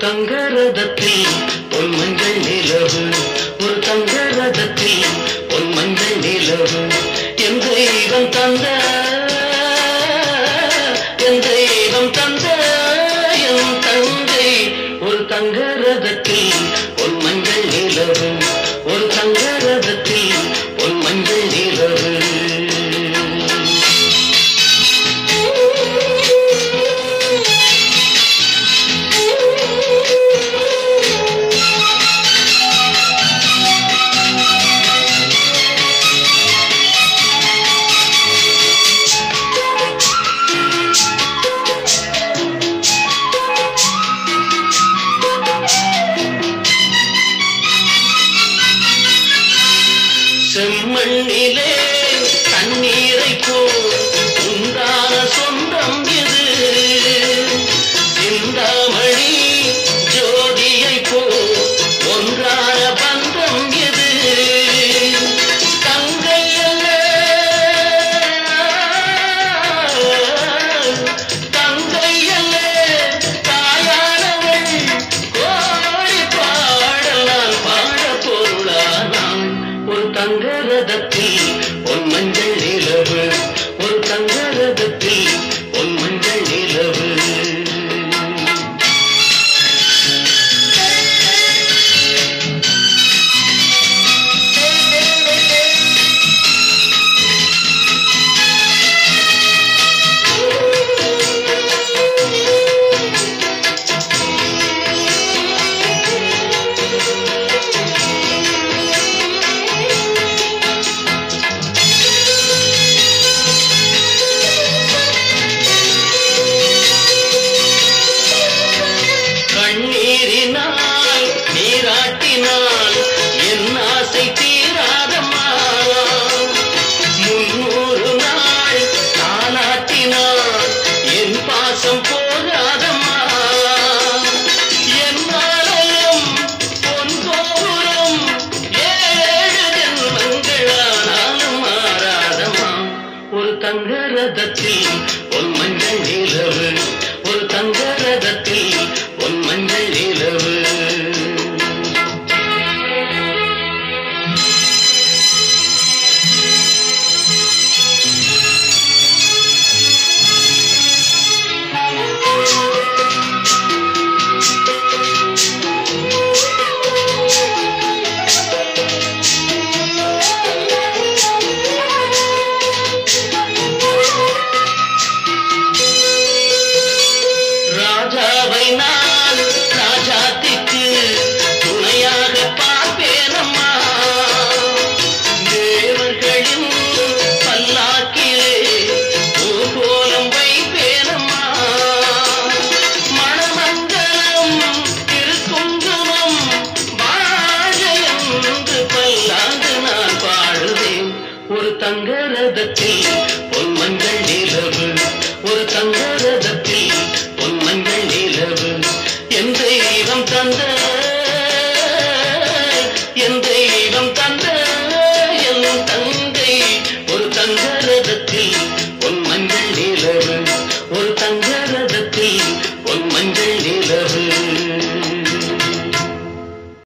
தங்க ரதத்தில் பொன் மஞ்சள் நிலவு. ஒரு தங்க ரதத்தில் பொன் மஞ்சள் நிலவு. என் தெய்வம் தந்த என் தெய்வம் தந்த என் தந்தை ஒரு தங்க ரதத்தில் தங்க ரதத்தில் பொன் மஞ்சள் நிலவு ஒரு தங்க ரதத்தில் பிரதத்தில் பொன்மஞ்சள் நிலவு.